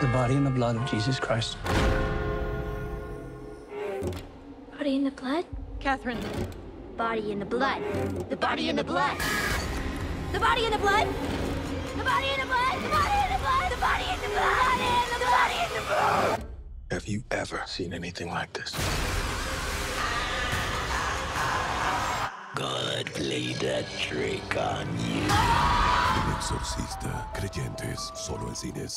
The body and the blood of Jesus Christ. Body in the blood? Catherine. Body in the blood. The body in the blood. The body in the blood. The body in the blood. The body in the blood. The body in the blood. The body in the blood. Have you ever seen anything like this? God played a trick on you. Exorcista, creyentes, solo en cines.